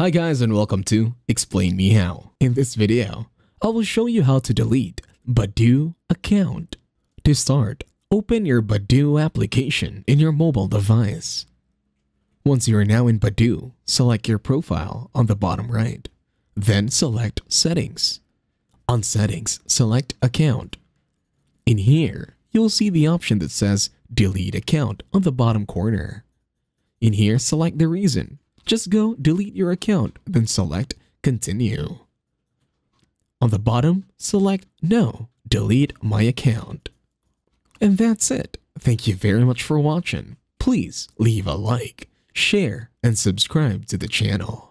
Hi guys and welcome to Explain Me How. In this video, I will show you how to delete Badoo account. To start, open your Badoo application in your mobile device. Once you are now in Badoo, select your profile on the bottom right. Then select Settings. On Settings, select Account. In here, you'll see the option that says Delete Account on the bottom corner. In here, select the reason. Just go delete your account, then select Continue. On the bottom, select No, delete my account. And that's it. Thank you very much for watching. Please leave a like, share, and subscribe to the channel.